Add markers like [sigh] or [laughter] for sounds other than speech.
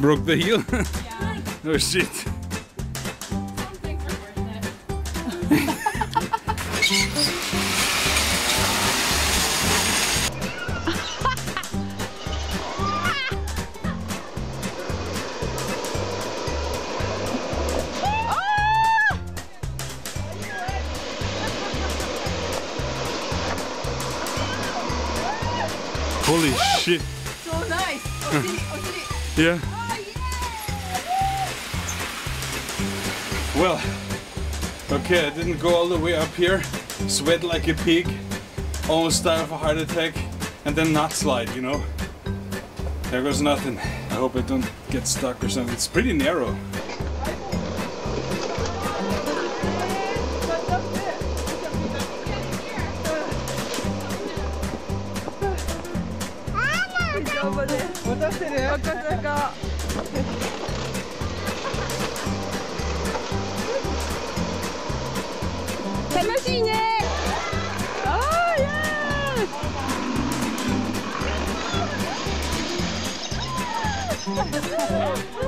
Broke the heel? [laughs] oh shit. [laughs] Holy shit. So nice. Oh, see, hmm. oh, see. Yeah. Oh, yeah. Well, okay, I didn't go all the way up here, sweat like a pig, almost died of a heart attack, and then not slide, you know? There goes nothing. I hope I don't get stuck or something. It's pretty narrow. 頑張れ渡してね赤坂楽しい。ねあーやー